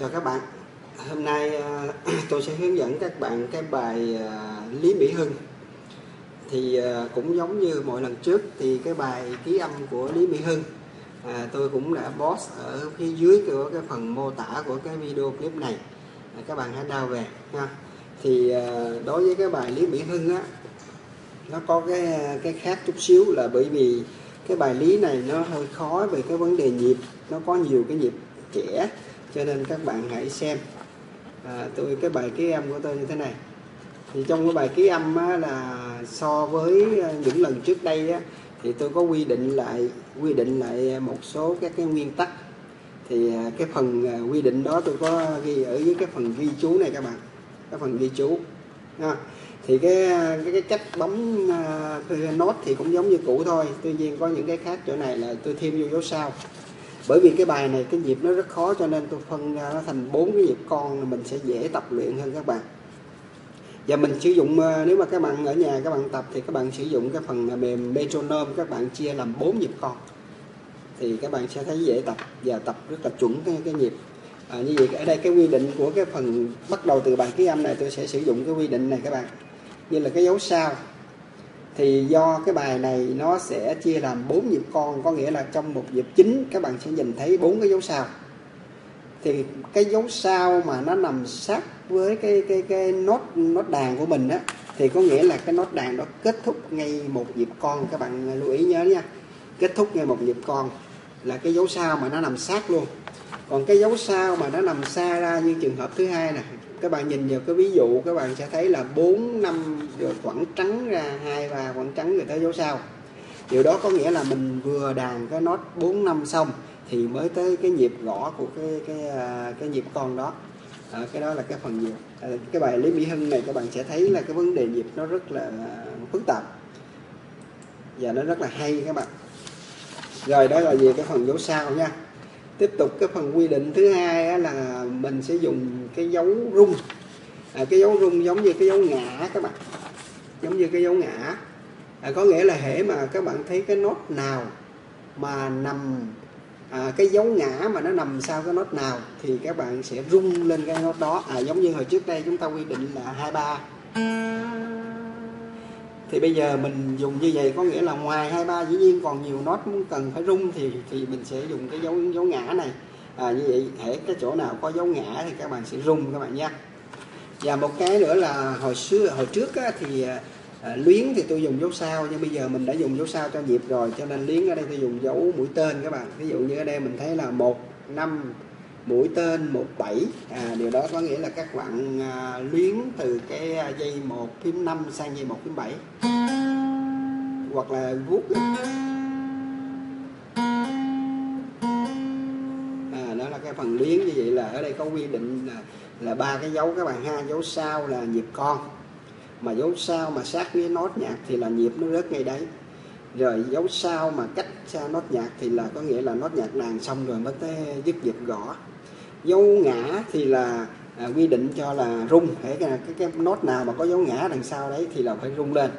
Chào các bạn Hôm nay ờ, tôi sẽ hướng dẫn các bạn cái bài ờ, Lý Mỹ Hưng. Thì ờ, cũng giống như mọi lần trước thì cái bài ký âm của Lý Mỹ Hưng à, Tôi cũng đã post ở phía dưới của cái phần mô tả của cái video clip này. À, Các bạn hãy đào về ha. Thì đối với cái bài Lý Mỹ Hưng á Nó có cái cái khác chút xíu là bởi vì cái bài lý này nó hơi khó về cái vấn đề nhịp nó có nhiều cái nhịp trẻ cho nên các bạn hãy xem à, tôi cái bài ký âm của tôi như thế này. Thì trong cái bài ký âm á, là so với à, những lần trước đây á, thì tôi có quy định lại quy định lại một số các cái nguyên tắc. Thì à, cái phần à, quy định đó tôi có ghi ở dưới cái phần ghi chú này các bạn cái phần ghi chú. À, thì cái cái, cái cách bấm uh, nốt thì cũng giống như cũ thôi. Tuy nhiên có những cái khác chỗ này là tôi thêm vô dấu sao bởi vì cái bài này cái nhịp nó rất khó cho nên tôi phân ra nó thành bốn cái nhịp con mình sẽ dễ tập luyện hơn các bạn. Và mình sử dụng ờ, nếu mà các bạn ở nhà các bạn tập thì các bạn sử dụng cái phần mềm metronome các bạn chia làm bốn nhịp con. Thì các bạn sẽ thấy dễ tập và tập rất là chuẩn cái, cái nhịp. À, như vậy ở đây cái quy định của cái phần bắt đầu từ bài ký âm này tôi sẽ sử dụng cái quy định này các bạn. Như là cái dấu sao thì do cái bài này nó sẽ chia làm bốn nhịp con, có nghĩa là trong một nhịp chính, các bạn sẽ nhìn thấy bốn cái dấu sao. Thì cái dấu sao mà nó nằm sát với cái cái cái nốt nốt đàn của mình á, thì có nghĩa là cái nốt đàn đó kết thúc ngay một nhịp con. Các bạn lưu ý nhớ nha, kết thúc ngay một nhịp con là cái dấu sao mà nó nằm sát luôn. Còn cái dấu sao mà nó nằm xa ra như trường hợp thứ hai nè các bạn nhìn vào cái ví dụ các bạn sẽ thấy là 4 năm rồi khoảng trắng ra hai ba khoảng trắng rồi tới dấu sao. Điều đó có nghĩa là mình vừa đàn cái nốt 4 năm xong thì mới tới cái nhịp gõ của cái cái à, cái nhịp con đó. À, cái đó là cái phần nhịp. À, cái bài lý mỹ hưng này các bạn sẽ thấy là cái vấn đề nhịp nó rất là phức tạp. Và nó rất là hay các bạn. Rồi đó là về cái phần dấu sao nha tiếp tục cái phần quy định thứ hai là mình sẽ dùng cái dấu rung. À, cái dấu rung giống như cái dấu ngã các bạn. Giống như cái dấu ngã. À, có nghĩa là hệ mà các bạn thấy cái nốt nào mà nằm à, cái dấu ngã mà nó nằm sau cái nốt nào thì các bạn sẽ rung lên cái nốt đó. À, giống như hồi trước đây chúng ta quy định là hai ba thì bây giờ mình dùng như vậy có nghĩa là ngoài hai ba dĩ nhiên còn nhiều nốt cần phải rung thì thì mình sẽ dùng cái dấu dấu ngã này. À, như vậy hễ cái chỗ nào có dấu ngã thì các bạn sẽ rung các bạn nhé. Và một cái nữa là hồi xưa hồi trước á, thì à, à luyến thì tôi dùng dấu sao nhưng bây giờ mình đã dùng dấu sao cho nhịp rồi cho nên luyến ở đây tôi dùng dấu mũi tên các bạn. Ví dụ như ở đây mình thấy là một năm mũi tên 17 à, điều đó có nghĩa là các bạn à, luyến từ cái à, dây 1 phím 5 sang dây 1 phím 7 hoặc là vuốt à, đó là cái phần luyến như vậy là ở đây có quy định là là ba cái dấu các bạn ha. Dấu sau là nhịp con. Mà dấu sau mà sát với nốt nhạc thì là nhịp nó rớt ngay đấy rồi dấu sao mà cách xa nốt nhạc thì là có nghĩa là nốt nhạc đàn xong rồi mới tới dứt nhịp gõ. Dấu ngã thì là à, quy định cho là rung. Để cái, cái cái nốt nào mà có dấu ngã đằng sau đấy thì là phải rung lên.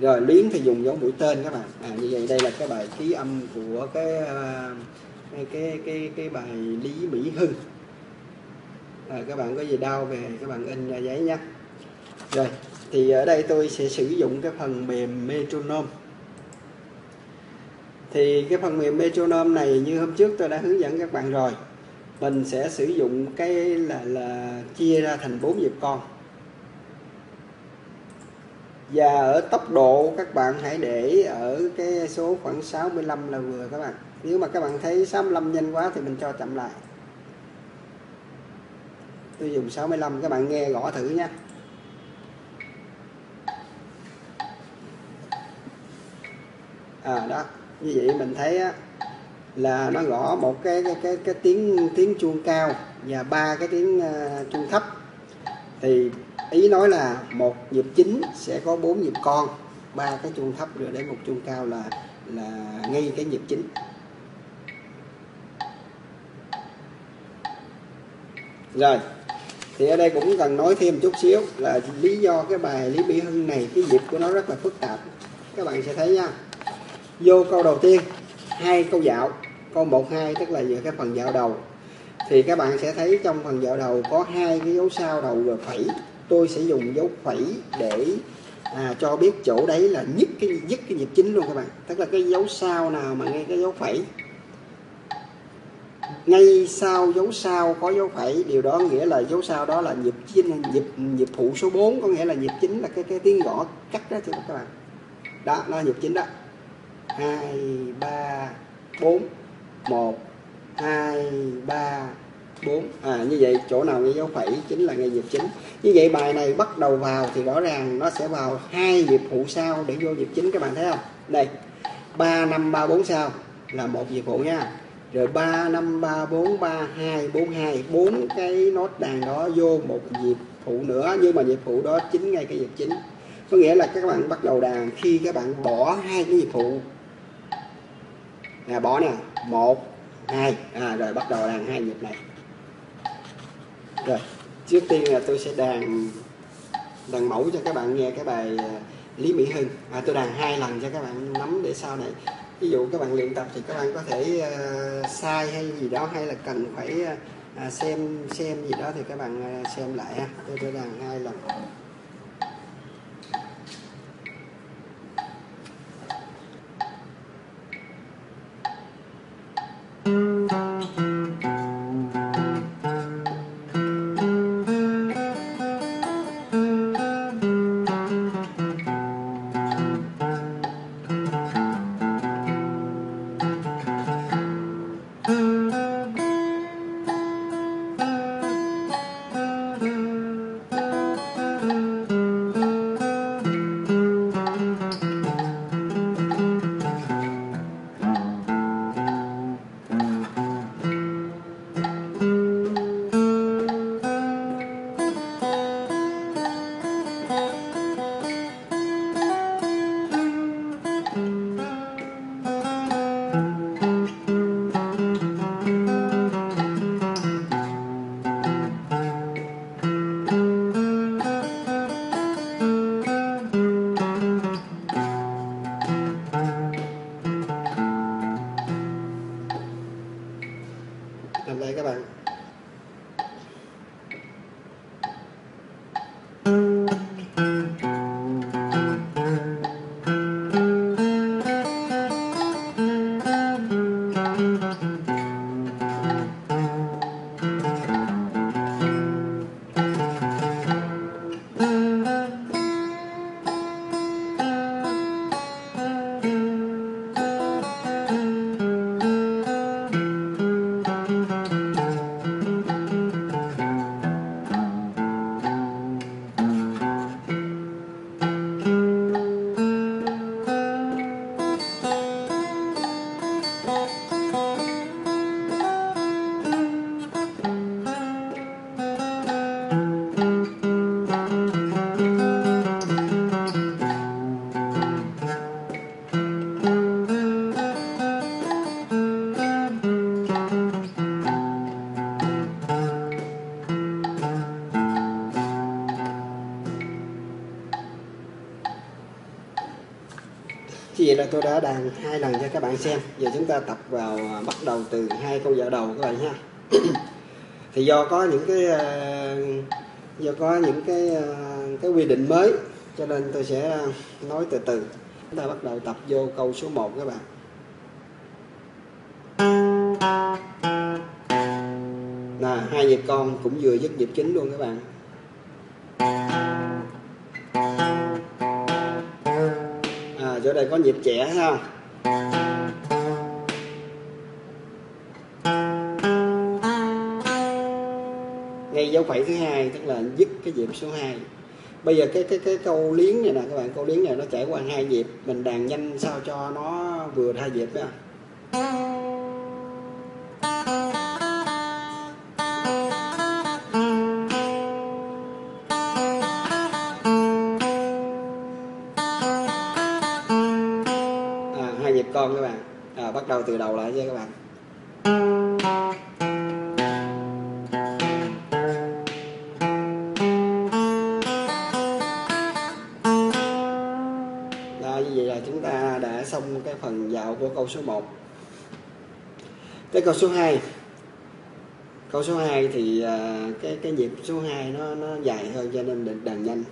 Rồi liến thì dùng dấu mũi tên các bạn. À, như vậy đây là cái bài ký âm của cái à, cái cái cái, cái bài lý mỹ hưng. À, các bạn có gì đau về các bạn in ra giấy nhé. Rồi thì ở đây tôi sẽ sử dụng cái phần mềm metronome thì cái phần mềm metronome này như hôm trước tôi đã hướng dẫn các bạn rồi. Mình sẽ sử dụng cái là là chia ra thành bốn nhịp con. Và ở tốc độ, các bạn hãy để ở cái số khoảng 65 là vừa các bạn. Nếu mà các bạn thấy 65 nhanh quá thì mình cho chậm lại. Tôi dùng 65 các bạn nghe gõ thử nha. À đó như vậy mình thấy á, là nó gõ một cái cái cái, cái tiếng tiếng chuông cao và ba cái tiếng uh, chuông thấp. Thì ý nói là một nhịp chính sẽ có bốn nhịp con ba cái chuông thấp rồi đến một chuông cao là là ngay cái nhịp chính. Rồi thì ở đây cũng cần nói thêm chút xíu là lý do cái bài lý bỉ hưng này cái nhịp của nó rất là phức tạp. Các bạn sẽ thấy nha vô câu đầu tiên hai câu dạo. Câu một hai tức là về cái phần dạo đầu. Thì các bạn sẽ thấy trong phần dạo đầu có hai cái dấu sao đầu rồi phẩy. Tôi sẽ dùng dấu phẩy để à, cho biết chỗ đấy là nhất cái nhất cái nhịp chính luôn các bạn. Tức là cái dấu sao nào mà ngay cái dấu phẩy. Ngay sau dấu sao có dấu phẩy điều đó nghĩa là dấu sao đó là nhịp chính nhịp nhịp phụ số 4 có nghĩa là nhịp chính là cái cái tiếng gõ cắt đó các bạn. Đó nó là nhịp chính đó hai, ba, bốn, một, hai, ba, bốn. À như vậy chỗ nào nghe dấu phẩy chính là nghe nhịp chính. Như vậy bài này bắt đầu vào thì rõ ràng nó sẽ vào hai nhịp phụ sau để vô nhịp chính, các bạn thấy không? Đây, ba, năm, ba, bốn sao? Là một nhịp phụ nha. Rồi ba, năm, ba, bốn, ba, hai, bốn hai, bốn cái nốt đàn đó vô một nhịp phụ nữa. Nhưng mà nhịp phụ đó chính ngay cái nhịp chính. Có nghĩa là các bạn bắt đầu đàn khi các bạn bỏ hai cái nhịp phụ nè bỏ nè. Một hai. À, rồi bắt đầu đàn hai nhịp này. Rồi trước tiên là tôi sẽ đàn đàn mẫu cho các bạn nghe cái bài à, Lý Mỹ Hưng. À, tôi đàn hai lần cho các bạn nắm để sau này. Ví dụ các bạn luyện tập thì các bạn có thể uh, sai hay gì đó hay là cần phải uh, xem xem gì đó thì các bạn uh, xem lại ha. Tôi tôi đàn hai lần. Tôi đã đàn hai lần cho các bạn xem. Giờ chúng ta tập vào à, bắt đầu từ hai câu dạo đầu các bạn ha. Thì do có những cái à, do có những cái à, cái quy định mới, cho nên tôi sẽ nói từ từ. Chúng ta bắt đầu tập vô câu số 1 các bạn. Là hai nhịp con cũng vừa dứt nhịp chính luôn các bạn. À, có nhịp trẻ ha ngay dấu phẩy thứ hai tức là dứt cái nhịp số 2 bây giờ cái cái cái câu liếng này nè các bạn câu liếng này nó chảy qua hai nhịp. Mình đàn nhanh sao cho nó vừa hai nhịp nha nhịp con các bạn. À, bắt đầu từ đầu lại nha các bạn. Đó, như vậy là chúng ta đã xong cái phần dạo của câu số 1 Tới câu số 2 câu số 2 thì uh, cái cái nhịp số 2 nó nó dài hơn cho nên đàn, đàn nhanh.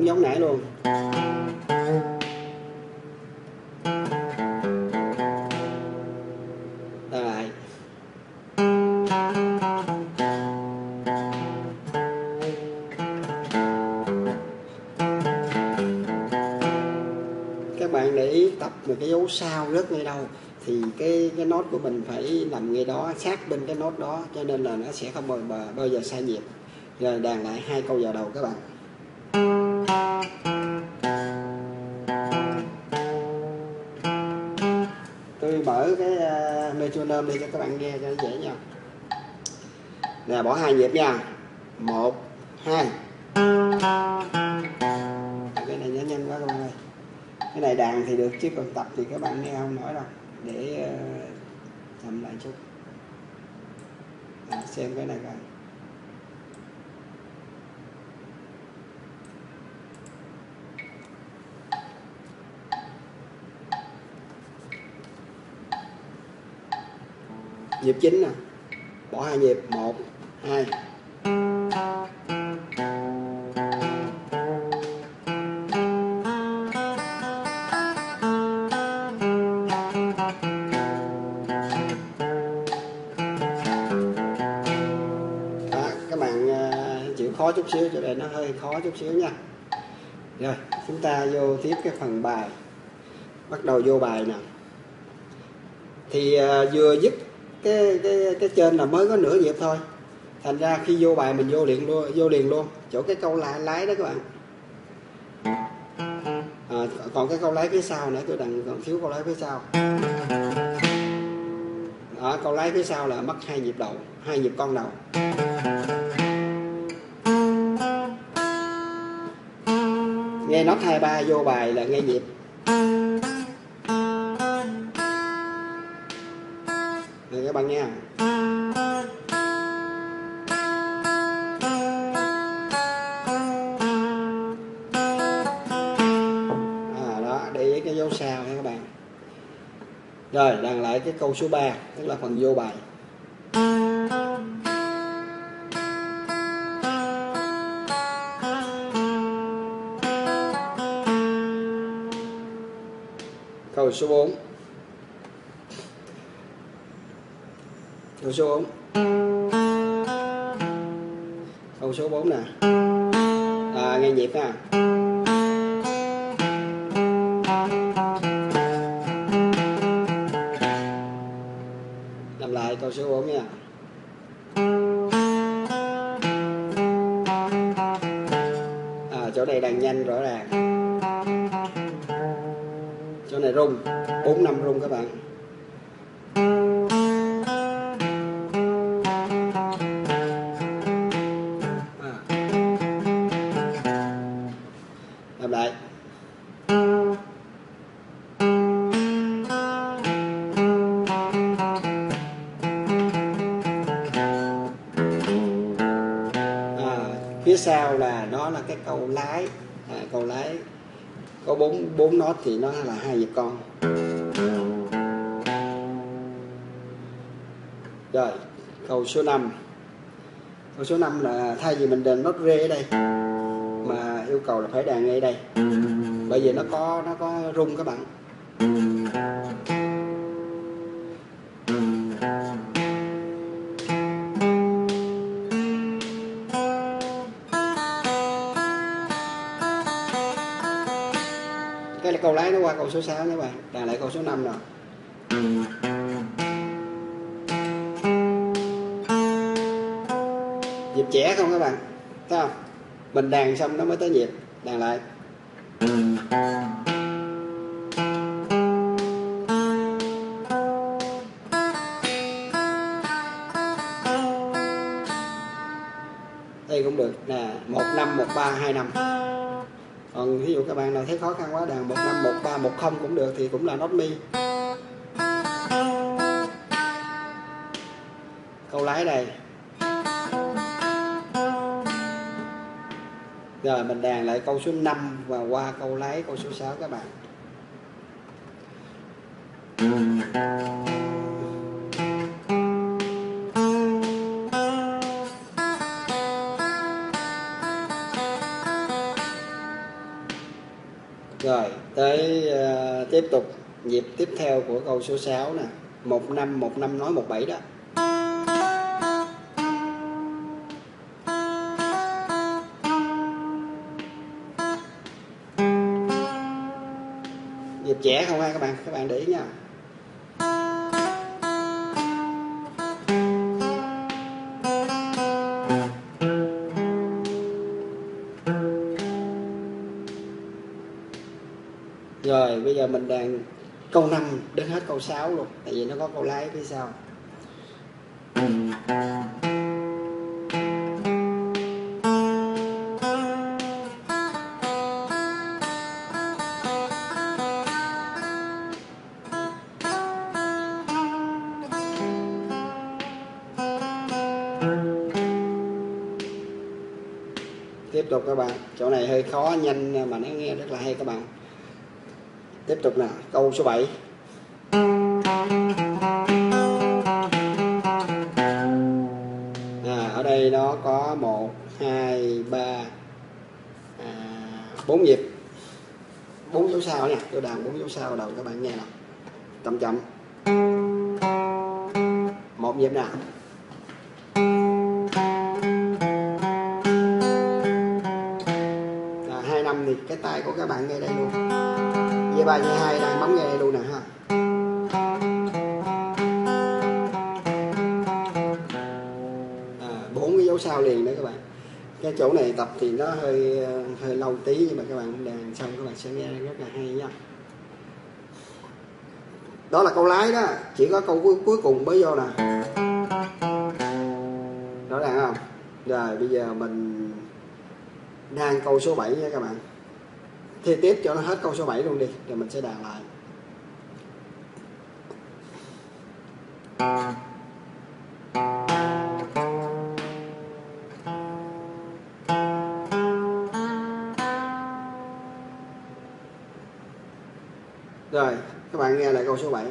Cũng giống nãy luôn. Lại. Các bạn để ý tập một cái dấu sao rất ngay đâu thì cái cái nốt của mình phải nằm ngay đó sát bên cái nốt đó cho nên là nó sẽ không bao, bao, bao giờ sai nhịp. Rồi đàn lại hai câu vào đầu các bạn tôi mở cái uh, metronome đi cho các bạn nghe cho nó dễ nha. Nè bỏ hai nhịp nha. Một hai. Cái này nhớ nhanh quá các bạn ơi. Cái này đàn thì được chứ còn tập thì các bạn nghe không nổi đâu. Để uh, chậm lại chút. À, xem cái này coi. Nhịp chính nè. Bỏ hai nhịp. Một hai. Đó, các bạn à, chịu khó chút xíu cho đây nó hơi khó chút xíu nha. Rồi chúng ta vô tiếp cái phần bài. Bắt đầu vô bài nè. Thì uh, vừa dứt cái cái cái trên là mới có nửa nhịp thôi. Thành ra khi vô bài mình vô liền luôn vô liền luôn. Chỗ cái câu lái lái đó các bạn. À, còn cái câu lái phía sau nữa tôi đằng còn thiếu câu lái phía sau. Đó, câu lái phía sau là mất hai nhịp đầu hai nhịp con đầu. Nghe nó hai ba vô bài là nghe nhịp. Các bạn nha. À đó, để ý cái dấu sao nha các bạn. Rồi đàn lại cái câu số 3 tức là phần vô bài. Câu số 4 câu số 4 câu số 4 nè. À, nghe nhịp nha làm lại câu số 4 nha. À, chỗ này đàn nhanh rõ ràng. Chỗ này rung. 4 năm rung các bạn. Phía sau là nó là cái câu lái. À, câu lái có bốn bốn nốt thì nó là hai nhịp con. Rồi câu số 5 câu số 5 là thay vì mình đền nốt rê ở đây mà yêu cầu là phải đàn ngay đây. Bởi vì nó có nó có rung các bạn. Lái nó qua câu số 6 nha bạn. Đàn lại câu số 5 nè nhịp trẻ không các bạn? Thấy không? Mình đàn xong nó mới tới nhịp. Đàn lại. Đây cũng được. Nè, một năm, một ba, hai năm còn ví dụ các bạn nào thấy khó khăn quá, đàn một năm, một ba, một không cũng được thì cũng là nốt mi câu lái đây rồi, mình đàn lại câu số 5 và qua câu lái, câu số 6 các bạn. Tiếp tục nhịp tiếp theo của câu số 6 nè. Một năm một năm nói một bảy đó. Nhịp trẻ không ai các bạn, các bạn để ý nha. Giờ mình đang câu 5 đến hết câu 6 luôn, Tại vì nó có câu lái phía sau. Tiếp tục các bạn. Chỗ này hơi khó, nhanh mà nó nghe rất là hay các bạn tiếp tục nè câu số 7 à, ở đây nó có một hai ba à, bốn nhịp. Bốn dấu sao nè tôi đàn bốn dấu sao đầu các bạn nghe nào chậm chậm. Một nhịp nè. À, hai năm thì cái tay của các bạn nghe đây luôn dây ba dây hai đang bấm nghe luôn nè ha. À, bốn cái dấu sao liền đó các bạn. Cái chỗ này tập thì nó hơi hơi lâu tí nhưng mà các bạn đàn xong các bạn sẽ nghe rất là hay nha. Đó là câu lái đó. Chỉ có câu cuối, cuối cùng mới vô nè. Rõ ràng không? Rồi bây giờ mình đang câu số 7 nha các bạn thì tiếp cho nó hết câu số 7 luôn đi, rồi mình sẽ đàn lại. Rồi, các bạn nghe lại câu số 7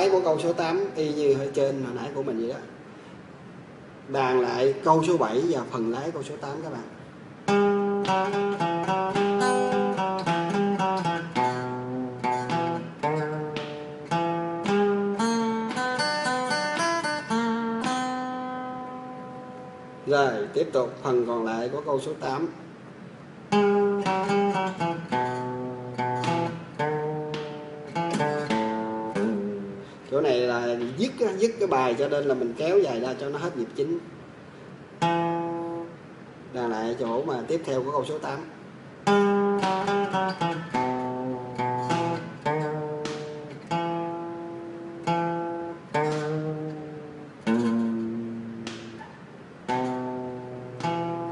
lái của câu số 8 y như ở trên hồi nãy của mình vậy đó. Đàn lại câu số 7 và phần lái câu số 8 các bạn. Rồi, tiếp tục phần còn lại của câu số 8 bài cho nên là mình kéo dài ra cho nó hết nhịp chính. Là lại chỗ mà tiếp theo của câu số 8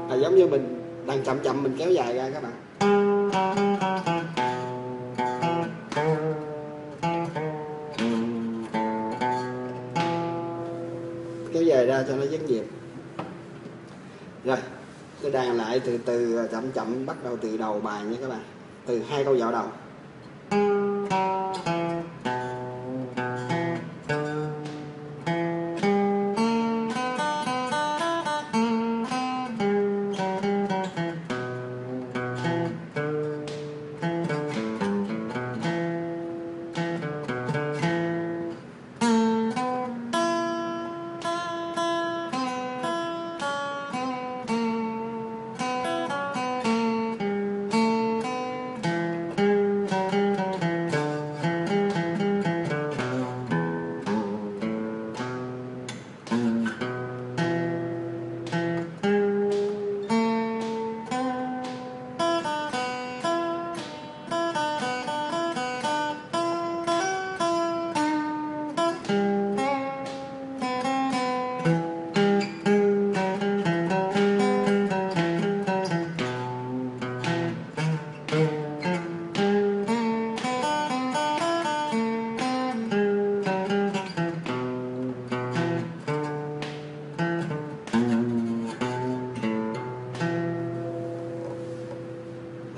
là giống như mình đang chậm chậm mình kéo dài ra các bạn. Rồi, cứ đàn lại từ từ chậm chậm bắt đầu từ đầu bài nha các bạn. Từ hai câu dạo đầu.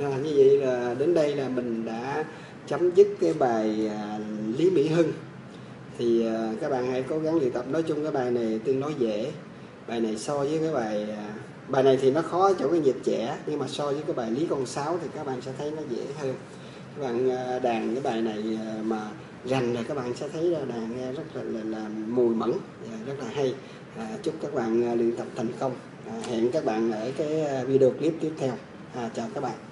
À, như vậy là đến đây là mình đã chấm dứt cái bài à, Lý Mỹ Hưng. Thì à, các bạn hãy cố gắng luyện tập. Nói chung cái bài này tương đối dễ. Bài này so với cái bài à, bài này thì nó khó chỗ cái nhịp trẻ nhưng mà so với cái bài Lý Con Sáu thì các bạn sẽ thấy nó dễ hơn. Các bạn à, đàn cái bài này à, mà rành là các bạn sẽ thấy là đàn nghe rất là, là, là mùi mẫn và rất là hay. À, chúc các bạn à, luyện tập thành công. À, hẹn các bạn ở cái à, video clip tiếp theo. À, chào các bạn.